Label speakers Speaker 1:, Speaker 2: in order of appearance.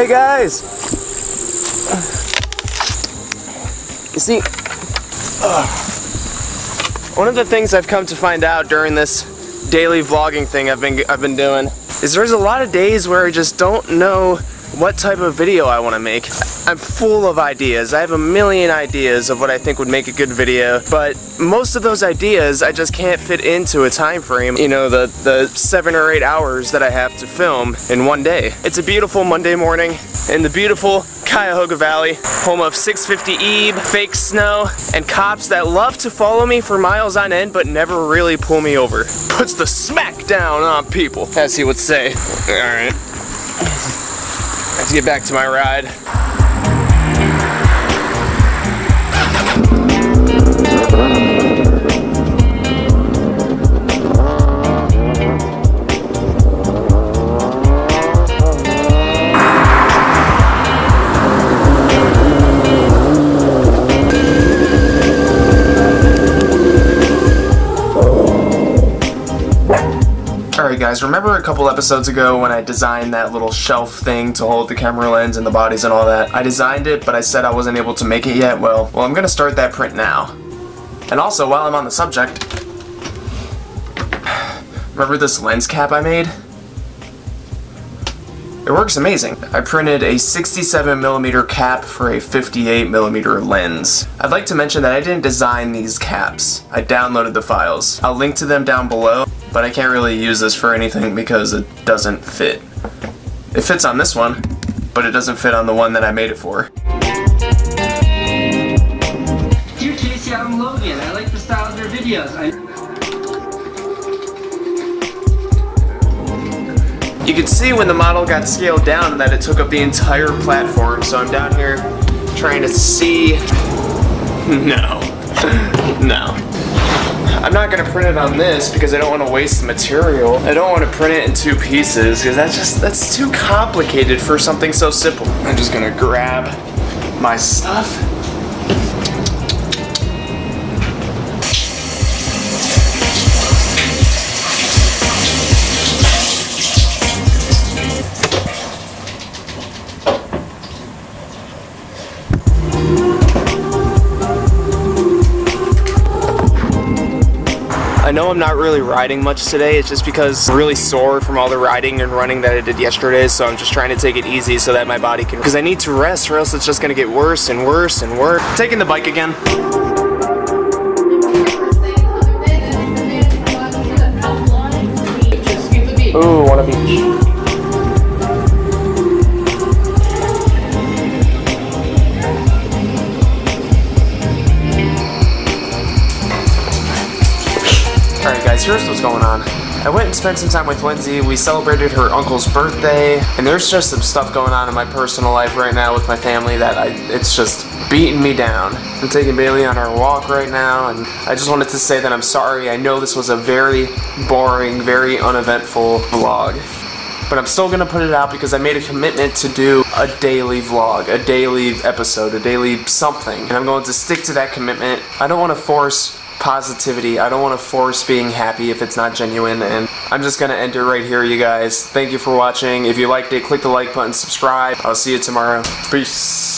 Speaker 1: Hey guys! You see, uh, one of the things I've come to find out during this daily vlogging thing I've been I've been doing is there's a lot of days where I just don't know what type of video I want to make. I'm full of ideas. I have a million ideas of what I think would make a good video, but most of those ideas I just can't fit into a time frame. You know, the, the seven or eight hours that I have to film in one day. It's a beautiful Monday morning in the beautiful Cuyahoga Valley, home of 650 Ebe, fake snow, and cops that love to follow me for miles on end but never really pull me over. Puts the smack down on people, as he would say. Alright. To get back to my ride. Guys, remember a couple episodes ago when I designed that little shelf thing to hold the camera lens and the bodies and all that? I designed it, but I said I wasn't able to make it yet. Well, well I'm gonna start that print now. And also, while I'm on the subject, remember this lens cap I made? It works amazing. I printed a 67mm cap for a 58mm lens. I'd like to mention that I didn't design these caps. I downloaded the files. I'll link to them down below, but I can't really use this for anything because it doesn't fit. It fits on this one, but it doesn't fit on the one that I made it for.
Speaker 2: Dear Casey, I'm Logan. I like the style of your videos. I
Speaker 1: You can see when the model got scaled down that it took up the entire platform, so I'm down here trying to see... No. no. I'm not going to print it on this because I don't want to waste the material. I don't want to print it in two pieces because that's just, that's too complicated for something so simple. I'm just going to grab my stuff. I know I'm not really riding much today, it's just because I'm really sore from all the riding and running that I did yesterday, so I'm just trying to take it easy so that my body can, because I need to rest or else it's just gonna get worse and worse and worse. Taking the bike again. Ooh, one of each. Here's what's going on. I went and spent some time with Lindsay. We celebrated her uncle's birthday, and there's just some stuff going on in my personal life right now with my family that I it's just beating me down. I'm taking Bailey on our walk right now, and I just wanted to say that I'm sorry. I know this was a very boring, very uneventful vlog. But I'm still gonna put it out because I made a commitment to do a daily vlog, a daily episode, a daily something. And I'm going to stick to that commitment. I don't wanna force positivity. I don't want to force being happy if it's not genuine, and I'm just gonna end it right here, you guys. Thank you for watching. If you liked it, click the like button, subscribe. I'll see you tomorrow. Peace.